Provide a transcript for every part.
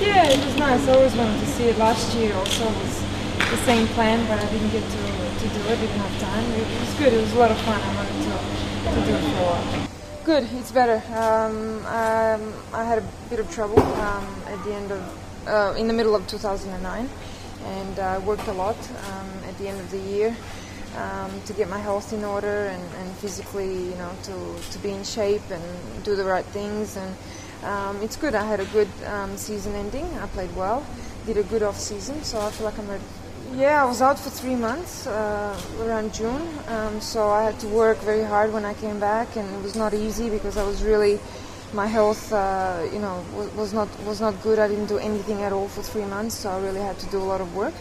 Yeah, it was nice. I always wanted to see it. Last year also was the same plan, but I didn't get to, to do it. Didn't have time. It, was good. It was a lot of fun. I wanted to, to do it for a while. Good. It's better. Um, um, I had a bit of trouble um, at the end of, uh, in the middle of 2009, and I uh, worked a lot um, at the end of the year. Um, to get my health in order and, and, physically, you know, to, to be in shape and do the right things. And um, it's good. I had a good um, season ending. I played well, did a good off season, so I feel like I'm ready. Yeah, I was out for three months uh, around June, um, so I had to work very hard when I came back, and it was not easy because I was really my health, uh, you know, was not was not good. I didn't do anything at all for three months, so I really had to do a lot of work.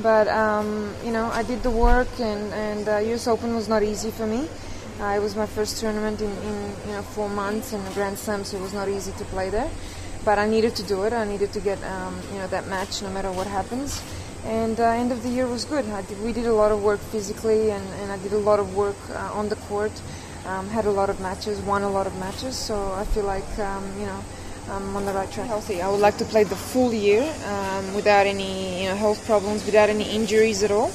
But um, you know, I did the work, and and uh, U.S. Open was not easy for me. Uh, it was my first tournament in, in you know four months in the Grand Slam, so it was not easy to play there. But I needed to do it. I needed to get um, you know that match, no matter what happens. And uh, end of the year was good. Did, we did a lot of work physically, and, and I did a lot of work uh, on the court. Um, had a lot of matches, won a lot of matches. So I feel like um, you know I'm on the right track. Healthy. I would like to play the full year um, without any you know, health problems, without any injuries at all.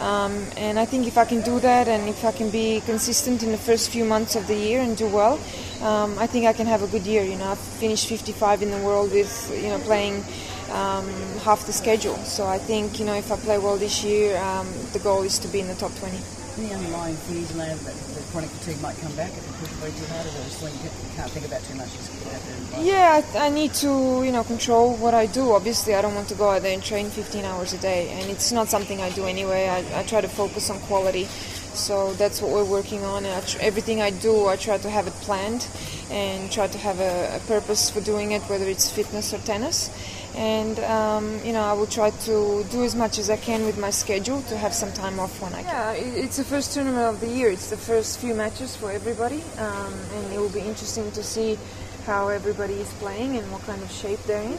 Um, and I think if I can do that and if I can be consistent in the first few months of the year and do well, um, I think I can have a good year. You know, I've finished 55 in the world with you know playing um, half the schedule. So I think you know if I play well this year, um, the goal is to be in the top 20 any underlying fears now that the chronic fatigue might come back if you push way too hard, or just when you can't think about too much? yeah, I, I, need to you know control what I do. Obviously, I don't want to go out there and train 15 hours a day, and it's not something I do anyway. I, I try to focus on quality, so that's what we're working on. And tr- everything I do, I try to have it planned and try to have a, a purpose for doing it, whether it's fitness or tennis and um, you know I will try to do as much as I can with my schedule to have some time off when I can. Yeah, it's the first tournament of the year. It's the first few matches for everybody, um, and it will be interesting to see how everybody is playing and what kind of shape they're in.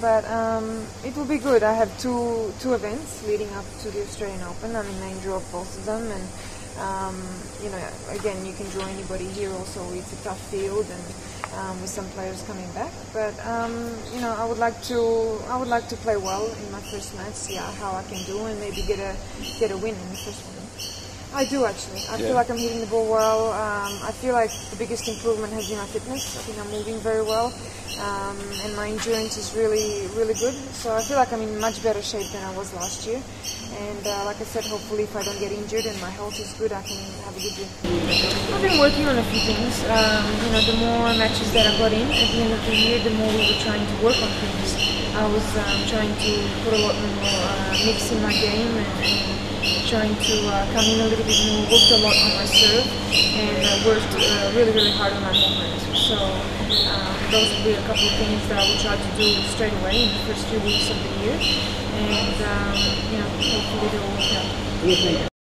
But um, it will be good. I have two two events leading up to the Australian Open. I'm in main draw of both of them, and um, you know, again, you can draw anybody here. Also, it's a tough field, and um, with some players coming back. But um, you know, I would like to I would like to play well in my first match, see how I can do, and maybe get a get a win in the first one. I do actually. I yeah. feel like I'm hitting the ball well. Um, I feel like the biggest improvement has been my fitness. I think I'm moving very well um, and my endurance is really, really good. So I feel like I'm in much better shape than I was last year. And uh, like I said, hopefully if I don't get injured and my health is good, I can have a good year. I've been working on a few things. Um, you know, the more matches that I got in at the end of the year, the more we were trying to work on things. I was um, trying to put a lot more uh, mix in my game and, and trying to uh, come in a little bit more, worked a lot on my serve and uh, worked uh, really, really hard on my movement. So um, those will be a couple of things that I will try to do straight away in the first few weeks of the year. And, um, you know, hopefully they will out.